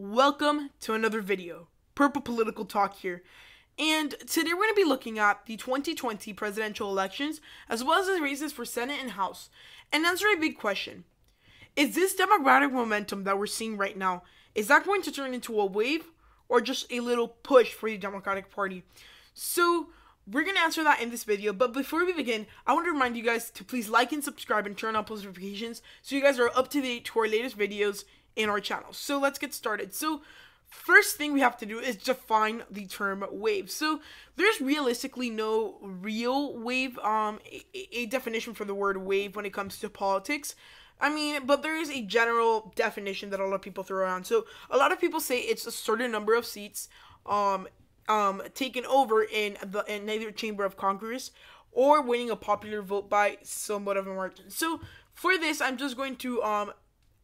welcome to another video. Purple Political Talk here. And today we're going to be looking at the 2020 presidential elections as well as the races for Senate and House and answer a big question. Is this democratic momentum that we're seeing right now, is that going to turn into a wave or just a little push for the Democratic Party? So, we're going to answer that in this video, but before we begin, I want to remind you guys to please like and subscribe and turn on post notifications so you guys are up to date to our latest videos in our channel. So let's get started. So first thing we have to do is define the term wave. So there's realistically no real wave, um, a, a definition for the word wave when it comes to politics. I mean, but there is a general definition that a lot of people throw around. So a lot of people say it's a certain number of seats, um, um, taken over in the in either chamber of Congress or winning a popular vote by somewhat of a margin. So for this, I'm just going to um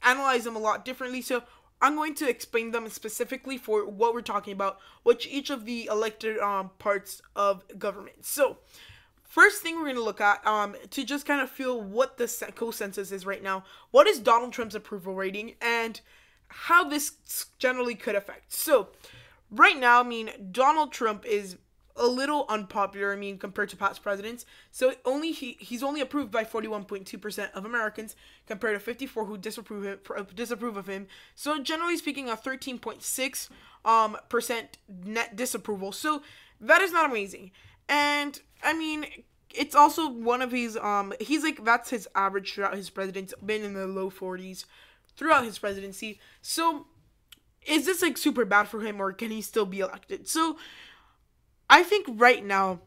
analyze them a lot differently. So I'm going to explain them specifically for what we're talking about, which each of the elected um, parts of government. So, first thing we're going to look at um, to just kind of feel what the consensus is right now. What is Donald Trump's approval rating and how this generally could affect. So, right now, I mean, Donald Trump is a little unpopular. I mean, compared to past presidents. So only he he's only approved by 41.2 percent of Americans compared to 54 who disapprove him, disapprove of him. So generally speaking, a 13.6 um percent net disapproval. So that is not amazing. And I mean, it's also one of his um he's like that's his average throughout his presidency, been in the low 40s throughout his presidency. So is this like super bad for him or can he still be elected? So I think right now,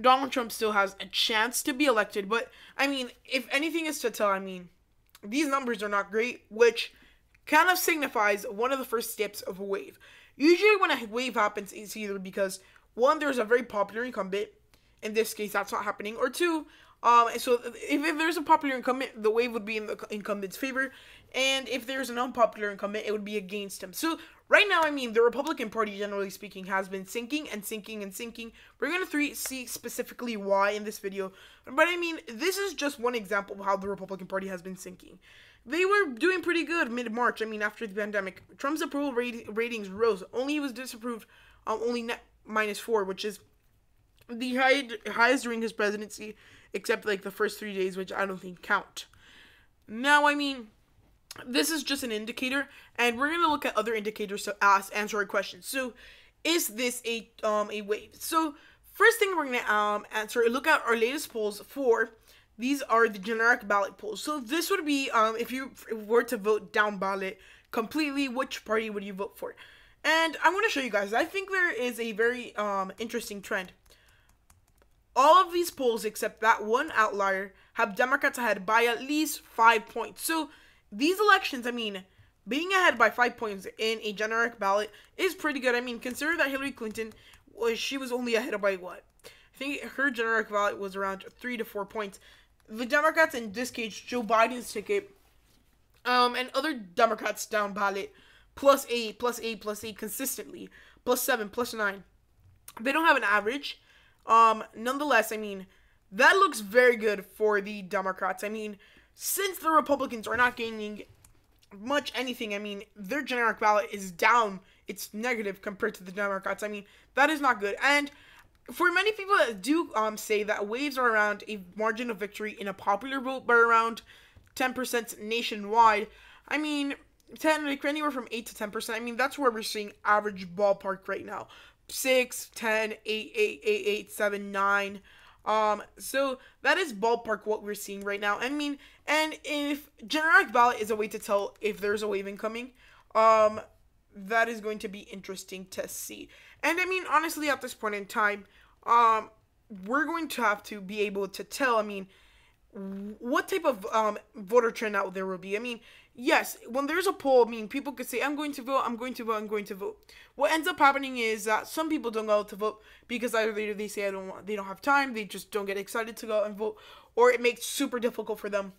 Donald Trump still has a chance to be elected, but I mean, if anything is to tell, I mean, these numbers are not great, which kind of signifies one of the first steps of a wave. Usually, when a wave happens, it's either because one, there's a very popular incumbent. In this case, that's not happening, or two, um, so if, if there's a popular incumbent, the wave would be in the incumbent's favor, and if there's an unpopular incumbent, it would be against him. So right now, I mean, the Republican Party, generally speaking, has been sinking and sinking and sinking. We're gonna three, see specifically why in this video, but I mean, this is just one example of how the Republican Party has been sinking. They were doing pretty good mid March. I mean, after the pandemic, Trump's approval rate, ratings rose. Only he was disapproved, um, only net minus four, which is the high, highest during his presidency except like the first three days, which I don't think count. Now, I mean, this is just an indicator, and we're gonna look at other indicators to ask answer our questions. So, is this a um a wave? So, first thing we're gonna um answer look at our latest polls for these are the generic ballot polls. So this would be um if you were to vote down ballot completely, which party would you vote for? And I want to show you guys. I think there is a very um interesting trend. All of these polls, except that one outlier, have Democrats ahead by at least five points. So these elections, I mean, being ahead by five points in a generic ballot is pretty good. I mean, consider that Hillary Clinton was she was only ahead by what? I think her generic ballot was around three to four points. The Democrats in this case, Joe Biden's ticket, um, and other Democrats down ballot, plus eight, plus eight, plus eight consistently, plus seven, plus nine. They don't have an average. Um, nonetheless, I mean, that looks very good for the Democrats. I mean, since the Republicans are not gaining much anything, I mean, their generic ballot is down. It's negative compared to the Democrats. I mean, that is not good. And for many people that do um, say that waves are around a margin of victory in a popular vote by around 10% nationwide, I mean, 10, like anywhere from 8 to 10%. I mean, that's where we're seeing average ballpark right now. 6, 10, 8, 8, 8, 8, 7, 9. Um, so that is ballpark what we're seeing right now. I mean, and if generic ballot is a way to tell if there's a wave incoming, um, that is going to be interesting to see. And I mean, honestly, at this point in time, um, we're going to have to be able to tell. I mean, what type of um, voter turnout there will be. I mean, yes, when there's a poll, I mean, people could say, I'm going to vote, I'm going to vote, I'm going to vote. What ends up happening is that some people don't go out to vote because either they say I don't want, they don't have time, they just don't get excited to go and vote, or it makes super difficult for them.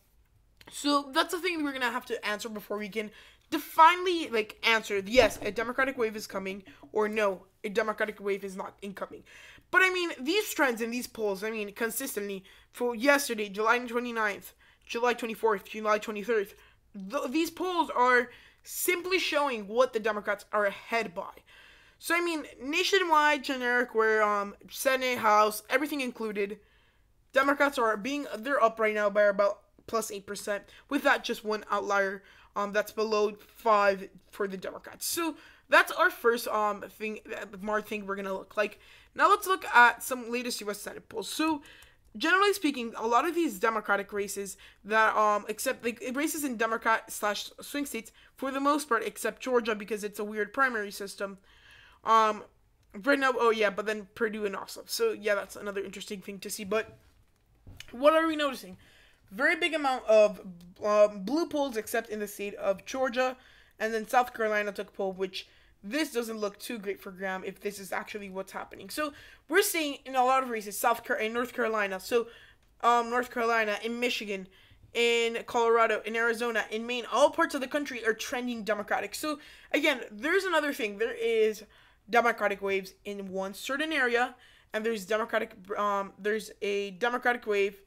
So that's the thing we're gonna have to answer before we can finally like answer yes, a democratic wave is coming, or no, a democratic wave is not incoming. But I mean, these trends in these polls, I mean, consistently for yesterday, July 29th, July 24th, July 23rd, th- these polls are simply showing what the Democrats are ahead by. So I mean, nationwide generic where um Senate, House, everything included, Democrats are being they're up right now by about plus eight percent. With that, just one outlier um that's below five for the Democrats. So that's our first um thing more thing we're gonna look like. Now let's look at some latest U.S. Senate polls. So generally speaking, a lot of these Democratic races that um except like races in Democrat slash swing states for the most part, except Georgia because it's a weird primary system. Um, right now, oh yeah, but then Perdue and Ossoff. So yeah, that's another interesting thing to see. But what are we noticing? Very big amount of um, blue polls, except in the state of Georgia, and then South Carolina took poll, which this doesn't look too great for Graham if this is actually what's happening. So we're seeing in a lot of races, South Car- in North Carolina. So um, North Carolina, in Michigan, in Colorado, in Arizona, in Maine, all parts of the country are trending Democratic. So again, there's another thing. There is Democratic waves in one certain area, and there's Democratic um there's a Democratic wave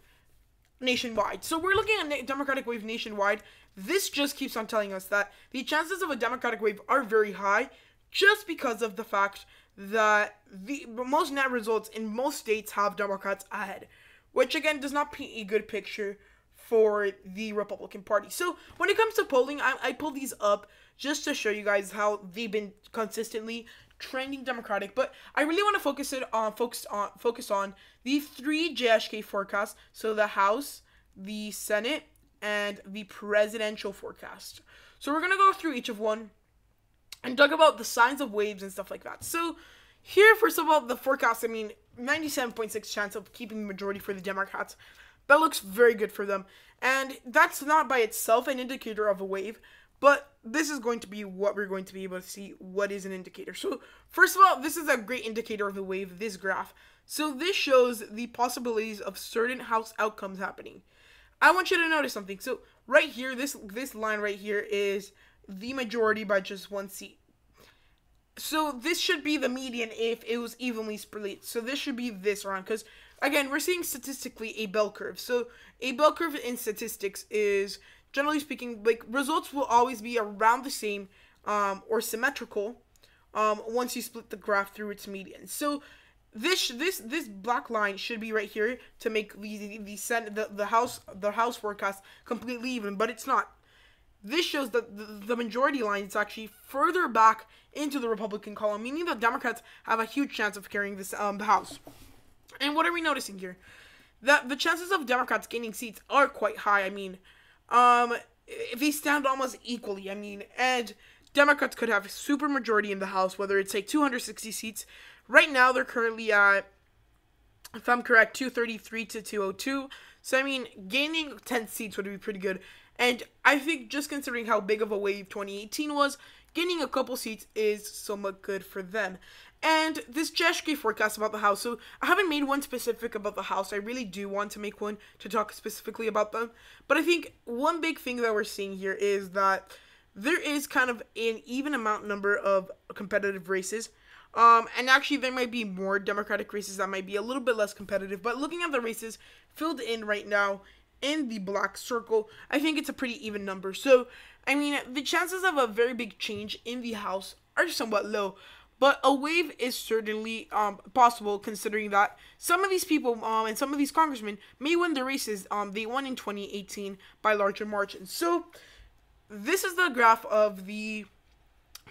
nationwide. So we're looking at a Democratic wave nationwide. This just keeps on telling us that the chances of a Democratic wave are very high, just because of the fact that the most net results in most states have Democrats ahead, which again does not paint a good picture for the Republican Party. So when it comes to polling, I, I pulled these up just to show you guys how they've been consistently trending Democratic, but I really want to focus it on focus on focus on the three JHK forecasts. So the House, the Senate, and the presidential forecast. So we're gonna go through each of one and talk about the signs of waves and stuff like that. So here, first of all, the forecast. I mean, ninety-seven point six chance of keeping the majority for the Democrats. That looks very good for them, and that's not by itself an indicator of a wave. But this is going to be what we're going to be able to see what is an indicator. So first of all, this is a great indicator of the wave, this graph. So this shows the possibilities of certain house outcomes happening. I want you to notice something. So right here, this this line right here is the majority by just one seat. So this should be the median if it was evenly split. So this should be this round because again, we're seeing statistically a bell curve. So a bell curve in statistics is generally speaking, like results will always be around the same um, or symmetrical um, once you split the graph through its median. So this this this black line should be right here to make the the the, the, house the house forecast completely even, but it's not. This shows that the, the majority line is actually further back into the Republican column, meaning the Democrats have a huge chance of carrying this um, the House. And what are we noticing here? That the chances of Democrats gaining seats are quite high. I mean, um, if they stand almost equally. I mean, and Democrats could have super majority in the House, whether it's like 260 seats. Right now, they're currently at, if I'm correct, 233 to 202. So I mean, gaining 10 seats would be pretty good. And I think just considering how big of a wave 2018 was, gaining a couple seats is somewhat good for them. And this JHK forecast about the house. So I haven't made one specific about the house. I really do want to make one to talk specifically about them. But I think one big thing that we're seeing here is that there is kind of an even amount number of competitive races. Um, and actually, there might be more Democratic races that might be a little bit less competitive. But looking at the races filled in right now in the black circle, I think it's a pretty even number. So, I mean, the chances of a very big change in the House are somewhat low. But a wave is certainly um, possible, considering that some of these people um, and some of these congressmen may win the races um, they won in 2018 by larger margins. So this is the graph of the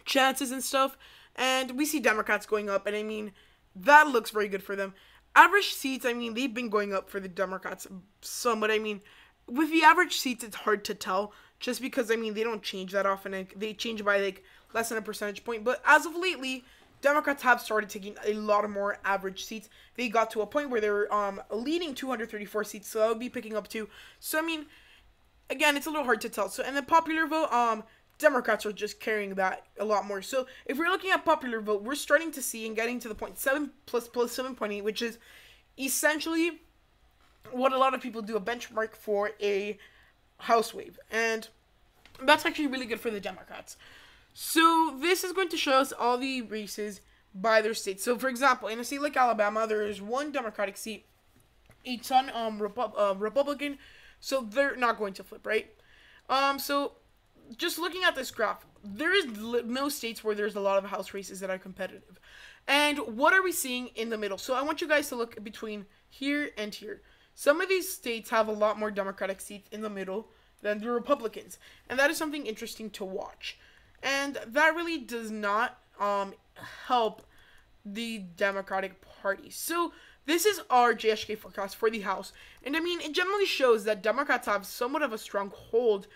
chances and stuff, and we see Democrats going up, and I mean that looks very good for them. Average seats, I mean they've been going up for the Democrats somewhat. I mean with the average seats, it's hard to tell just because I mean they don't change that often. They change by like less than a percentage point, but as of lately Democrats have started taking a lot more average seats. They got to a point where they're um, leading 234 seats, so that would be picking up too. So I mean, again, it's a little hard to tell. So in the popular vote, um, Democrats are just carrying that a lot more. So if we're looking at popular vote, we're starting to see and getting to the point seven plus plus seven point eight, which is essentially what a lot of people do a benchmark for a house wave, and that's actually really good for the Democrats. So this is going to show us all the races by their state. So for example, in a state like Alabama, there is one Democratic seat, a ton um Repu- uh, Republican, so they're not going to flip, right? Um, so just looking at this graph, there is no states where there's a lot of house races that are competitive. And what are we seeing in the middle? So I want you guys to look between here and here. Some of these states have a lot more Democratic seats in the middle than the Republicans. And that is something interesting to watch. And that really does not um, help the Democratic Party. So this is our JHK forecast for the House. And I mean, it generally shows that Democrats have somewhat of a strong hold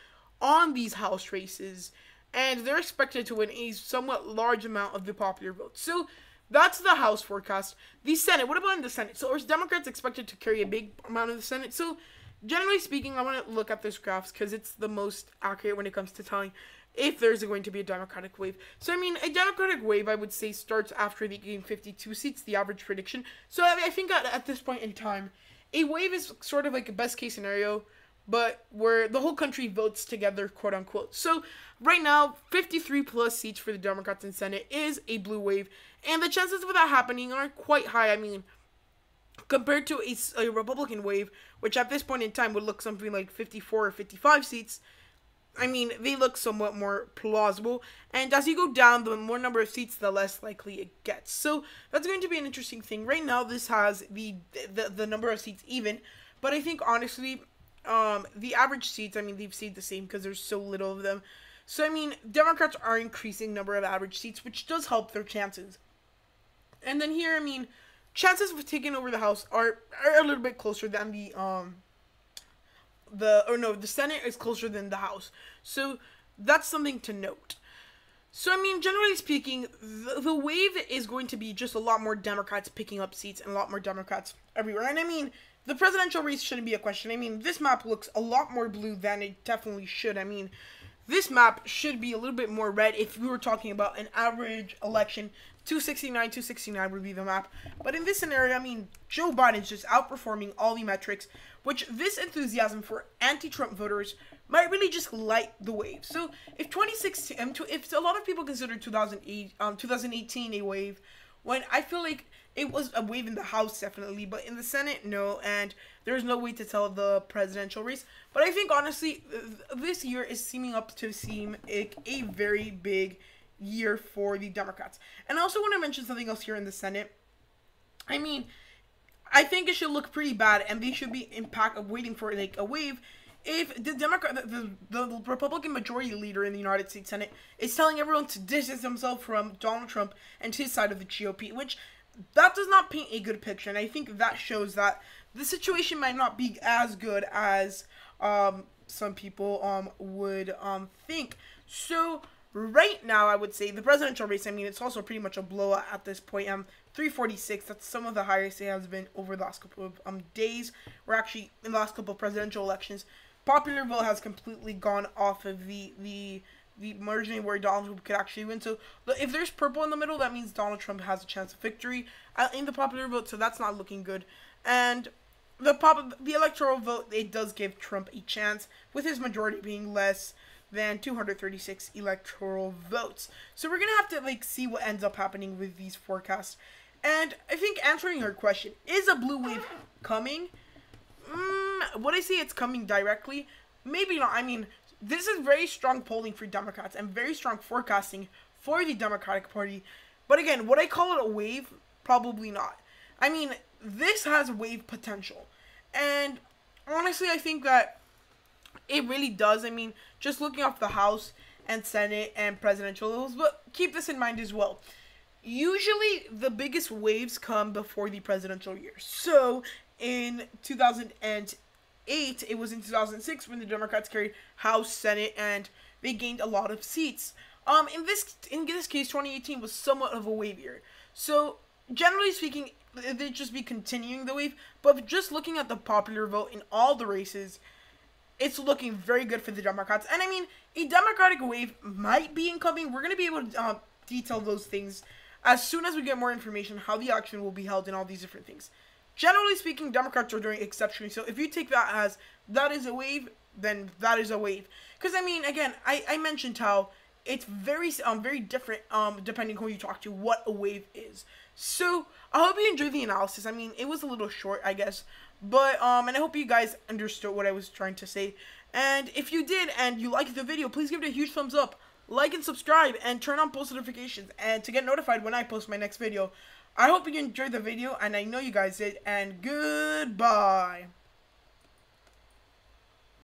on these House races. And they're expected to win a somewhat large amount of the popular vote. So that's the House forecast. The Senate, what about in the Senate? So are Democrats expected to carry a big amount of the Senate? So generally speaking, I want to look at this graphs because it's the most accurate when it comes to telling if there's going to be a Democratic wave. So, I mean, a Democratic wave, I would say, starts after they gain 52 seats, the average prediction. So, I, I think at, at this point in time, a wave is sort of like a best case scenario, but where the whole country votes together, quote unquote. So, right now, 53 plus seats for the Democrats in Senate is a blue wave, and the chances of that happening are quite high. I mean, compared to a, a Republican wave, which at this point in time would look something like 54 or 55 seats, I mean, they look somewhat more plausible. And as you go down, the more number of seats, the less likely it gets. So that's going to be an interesting thing. Right now, this has the the, the number of seats even, but I think honestly, um, the average seats, I mean, they've stayed the same because there's so little of them. So I mean, Democrats are increasing number of average seats, which does help their chances. And then here, I mean, chances of taking over the House are are a little bit closer than the um the or no, the Senate is closer than the House. So that's something to note. So I mean, generally speaking, the, the wave is going to be just a lot more Democrats picking up seats and a lot more Democrats everywhere. And I mean, the presidential race shouldn't be a question. I mean, this map looks a lot more blue than it definitely should. I mean, this map should be a little bit more red if we were talking about an average election 269, 269 would be the map. But in this scenario, I mean, Joe Biden's just outperforming all the metrics, which this enthusiasm for anti-Trump voters might really just light the wave. So if 2016, um, if a lot of people consider 2008, um, 2018 a wave, when I feel like it was a wave in the House definitely, but in the Senate, no, and there's no way to tell the presidential race. But I think honestly, this year is seeming up to seem like a very big year for the Democrats. And I also want to mention something else here in the Senate. I mean, I think it should look pretty bad, and they should be in pack of waiting for like a wave. If the Democrat, the, the, the Republican majority leader in the United States Senate is telling everyone to distance themselves from Donald Trump and his side of the GOP, which that does not paint a good picture, and I think that shows that the situation might not be as good as um, some people um, would um, think. So right now, I would say the presidential race. I mean, it's also pretty much a blowout at this point. Um, 346. That's some of the highest it has been over the last couple of um days. We're actually in the last couple of presidential elections. Popular vote has completely gone off of the the the margin where Donald Trump could actually win. So if there's purple in the middle, that means Donald Trump has a chance of victory uh, in the popular vote. So that's not looking good. And the pop the electoral vote it does give Trump a chance with his majority being less than 236 electoral votes. So we're gonna have to like see what ends up happening with these forecasts. And I think answering her question, is a blue wave coming? Mm, would I say it's coming directly? Maybe not. I mean, this is very strong polling for Democrats and very strong forecasting for the Democratic Party. But again, would I call it a wave? Probably not. I mean, this has wave potential. And honestly, I think that it really does. I mean, just looking off the House and Senate and presidential levels, but keep this in mind as well. Usually, the biggest waves come before the presidential year. So, in 2008, it was in 2006 when the Democrats carried House, Senate, and they gained a lot of seats. Um, in this in this case, 2018 was somewhat of a wave year. So, generally speaking, they'd just be continuing the wave. But just looking at the popular vote in all the races, it's looking very good for the Democrats. And I mean, a Democratic wave might be incoming. We're going to be able to uh, detail those things as soon as we get more information how the election will be held and all these different things. Generally speaking, Democrats are doing exceptionally so. If you take that as that is a wave, then that is a wave. Because I mean, again, I, I mentioned how it's very um very different um depending on who you talk to what a wave is. So I hope you enjoyed the analysis. I mean, it was a little short, I guess, but um, and I hope you guys understood what I was trying to say. And if you did and you liked the video, please give it a huge thumbs up. Like and subscribe and turn on post notifications and to get notified when I post my next video. I hope you enjoyed the video and I know you guys did and goodbye.